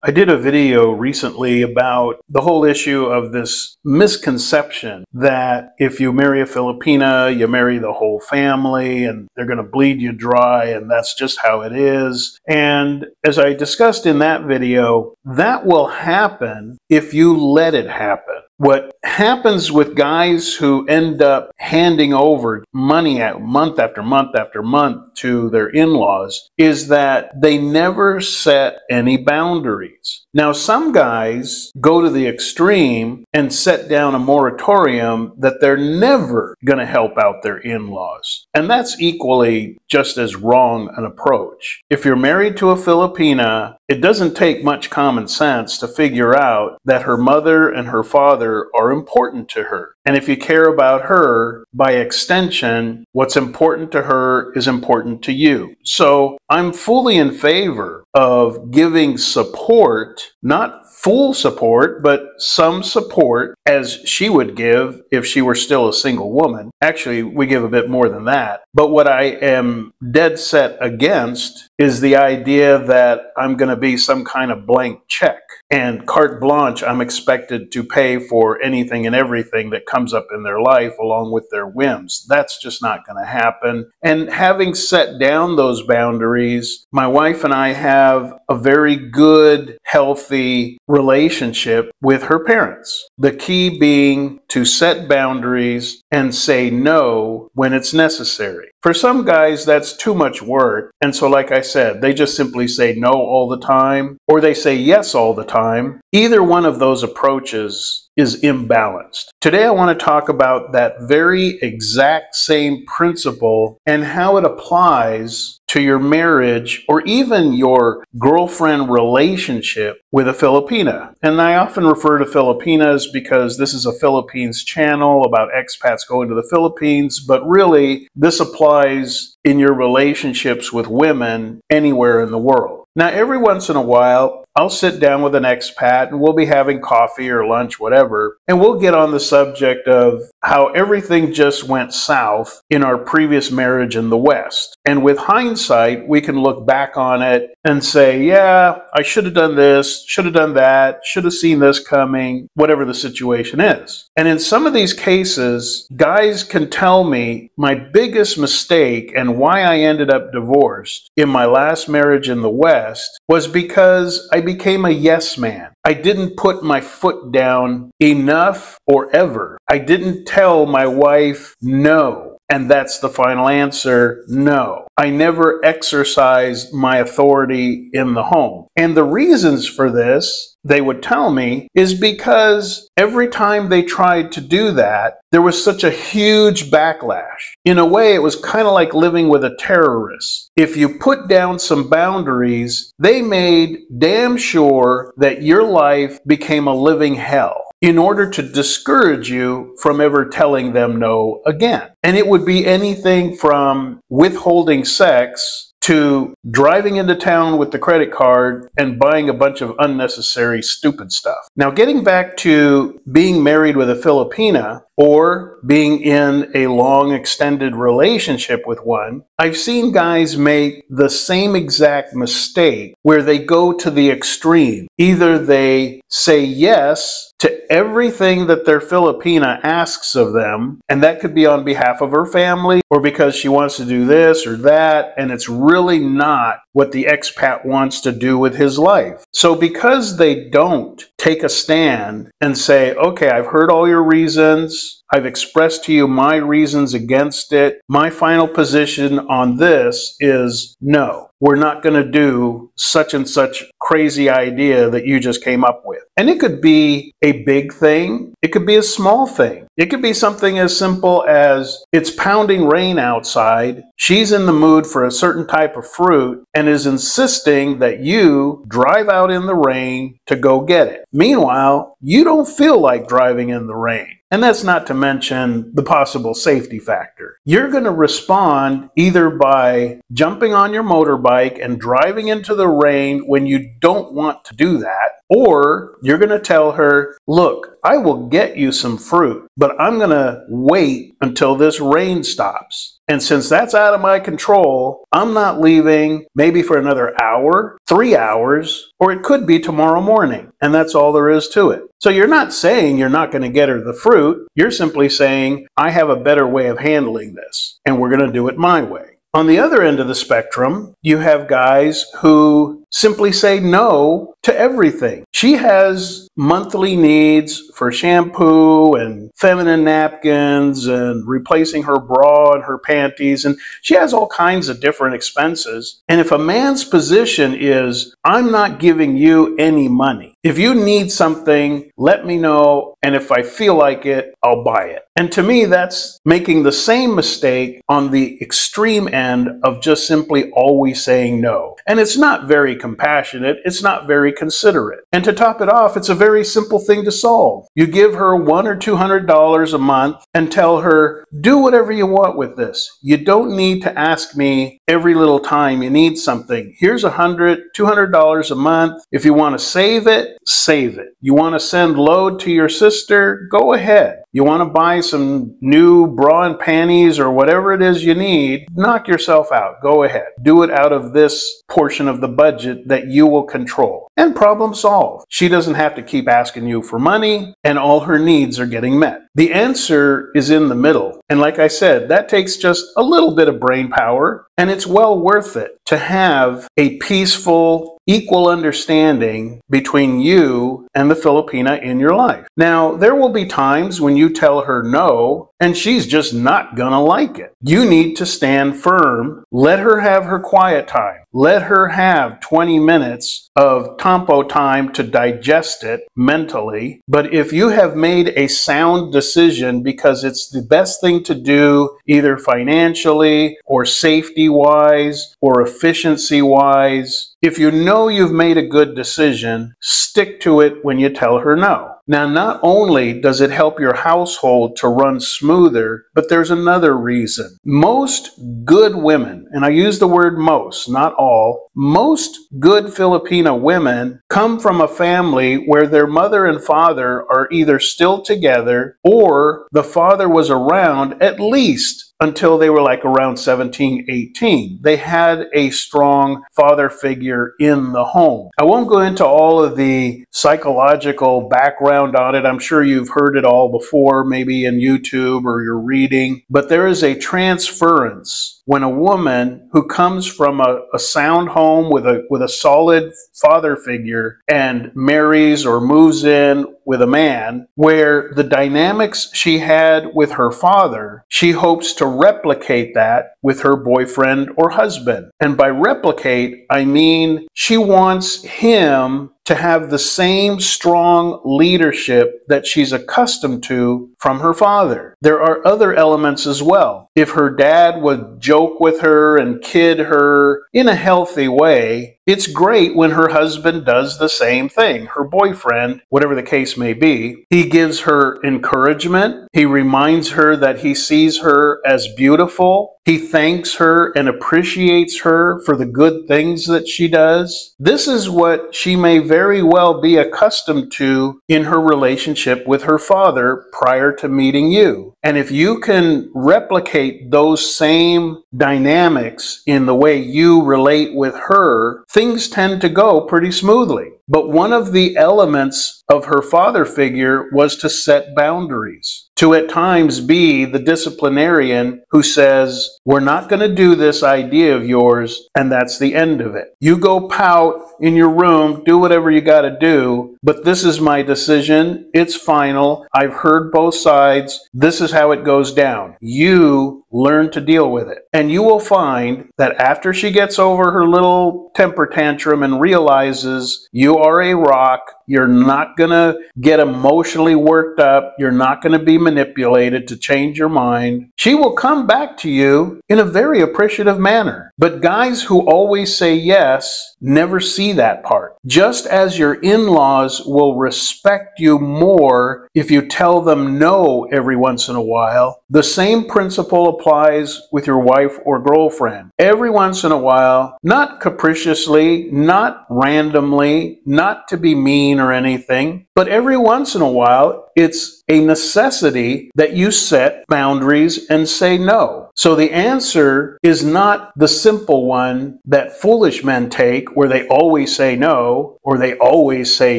I did a video recently about the whole issue of this misconception that if you marry a Filipina, you marry the whole family and they're going to bleed you dry and that's just how it is. And as I discussed in that video, that will happen if you let it happen. What happens with guys who end up handing over money month after month after month to their in-laws is that they never set any boundaries. Now, some guys go to the extreme and set down a moratorium that they're never going to help out their in-laws. And that's equally just as wrong an approach. If you're married to a Filipina, it doesn't take much common sense to figure out that her mother and her father are important to her. And if you care about her, by extension, what's important to her is important to you. So I'm fully in favor of giving support, not full support, but some support as she would give if she were still a single woman. Actually, we give a bit more than that. But what I am dead set against is the idea that I'm going to be some kind of blank check and carte blanche, I'm expected to pay for anything and everything that comes up in their life along with their whims. That's just not going to happen. And having set down those boundaries, my wife and I have a very good, healthy relationship with her parents. The key being to set boundaries and say no when it's necessary. For some guys, that's too much work. And so, like I said, they just simply say no all the time or they say yes all the time. Either one of those approaches is imbalanced. Today, I want to talk about that very exact same principle and how it applies to your marriage or even your girlfriend relationship with a Filipina. And I often refer to Filipinas because this is a Philippines channel about expats going to the Philippines, but really this applies in your relationships with women anywhere in the world. Now, every once in a while, I'll sit down with an expat and we'll be having coffee or lunch, whatever, and we'll get on the subject of how everything just went south in our previous marriage in the West. And with hindsight, we can look back on it and say, yeah, I should have done this, should have done that, should have seen this coming, whatever the situation is. And in some of these cases, guys can tell me my biggest mistake and why I ended up divorced in my last marriage in the West was because I became a yes man. I didn't put my foot down enough or ever. I didn't tell my wife no. And that's the final answer no. I never exercised my authority in the home. And the reasons for this, they would tell me, is because every time they tried to do that, there was such a huge backlash. In a way, it was kind of like living with a terrorist. If you put down some boundaries, they made damn sure that your life became a living hell in order to discourage you from ever telling them no again. And it would be anything from withholding sex to driving into town with the credit card and buying a bunch of unnecessary stupid stuff. Now, getting back to being married with a Filipina or being in a long extended relationship with one, I've seen guys make the same exact mistake where they go to the extreme. Either they say yes to everything that their Filipina asks of them, and that could be on behalf of her family or because she wants to do this or that, and it's really not what the expat wants to do with his life. So, because they don't take a stand and say, okay, I've heard all your reasons, I've expressed to you my reasons against it, my final position on this is no we're not going to do such and such crazy idea that you just came up with. And it could be a big thing, it could be a small thing. It could be something as simple as it's pounding rain outside, she's in the mood for a certain type of fruit, and is insisting that you drive out in the rain to go get it. Meanwhile, you don't feel like driving in the rain. And that's not to mention the possible safety factor. You're going to respond either by jumping on your motorbike and driving into the rain when you don't want to do that, Or you're going to tell her, look, I will get you some fruit, but I'm going to wait until this rain stops. And since that's out of my control, I'm not leaving maybe for another hour, three hours, or it could be tomorrow morning. And that's all there is to it. So you're not saying you're not going to get her the fruit. You're simply saying, I have a better way of handling this, and we're going to do it my way. On the other end of the spectrum, you have guys who simply say no to everything. She has monthly needs for shampoo and feminine napkins and replacing her bra and her panties, and she has all kinds of different expenses. And if a man's position is, I'm not giving you any money, if you need something, let me know, and if I feel like it, I'll buy it. And to me, that's making the same mistake on the extreme end of just simply always saying no. And it's not very compassionate, it's not very considerate. And to top it off, it's a very simple thing to solve. You give her one or two hundred dollars a month and tell her, do whatever you want with this. You don't need to ask me every little time you need something. Here's a hundred, two hundred dollars a month. If you want to save it, save it. You want to send load to your sister, go ahead. You want to buy some new bra and panties or whatever it is you need, knock yourself out. Go ahead. Do it out of this portion of the budget that you will control. And problem solved. She doesn't have to keep asking you for money, and all her needs are getting met. The answer is in the middle. And like I said, that takes just a little bit of brain power, and it's well worth it to have a peaceful, equal understanding between you and the Filipina in your life. Now, there will be times when you tell her no, and she's just not gonna like it. You need to stand firm. Let her have her quiet time. Let her have 20 minutes of tampo time to digest it mentally. But if you have made a sound decision because it's the best thing to do, either financially or safety wise or efficiency wise, if you know you've made a good decision, stick to it when you tell her no. Now, not only does it help your household to run smoother, but there's another reason. Most good women, and I use the word most, not all, most good Filipina women come from a family where their mother and father are either still together or the father was around at least until they were like around 17, 18. They had a strong father figure in the home. I won't go into all of the psychological background on it. I'm sure you've heard it all before, maybe in YouTube or you're reading, but there is a transference when a woman who comes from a, a, sound home with a with a solid father figure and marries or moves in with a man where the dynamics she had with her father she hopes to replicate that with her boyfriend or husband. And by replicate i mean she wants him to have the same strong leadership that she's accustomed to from her father. There are other elements as well. If her dad would joke with her and kid her in a healthy way, it's great when her husband does the same thing. Her boyfriend, whatever the case may be, he gives her encouragement. He reminds her that he sees her as beautiful. He thanks her and appreciates her for the good things that she does. This is what she may very well be accustomed to in her relationship with her father prior to meeting you. And if you can replicate those same dynamics in the way you relate with her, things tend to go pretty smoothly. But one of the elements of her father figure was to set boundaries to at times be the disciplinarian who says, We're not going to do this idea of yours, and that's the end of it. You go pout in your room, do whatever you got to do, but this is my decision. It's final. I've heard both sides. This is how it goes down. You learn to deal with it. And you will find that after she gets over her little temper tantrum and realizes you are a rock, you're not going to get emotionally worked up. You're not going to be manipulated to change your mind. She will come back to you in a very appreciative manner. But guys who always say yes never see that part. Just as your in laws will respect you more if you tell them no every once in a while, the same principle applies with your wife or girlfriend. Every once in a while, not capriciously, not randomly, not to be mean or anything, but every once in a while, it's a necessity that you set boundaries and say no. So the answer is not the simple one that foolish men take, where they always say no or they always say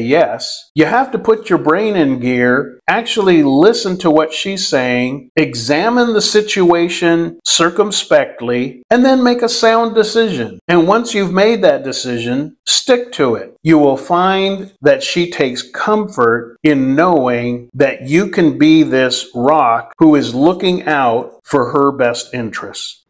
yes. You have to put your brain in gear, actually listen to what she's saying, examine the situation circumspectly, and then make a sound decision. And once you've made that decision, stick to it. You will find that she takes comfort in knowing that you can be this rock who is looking out for her best interests.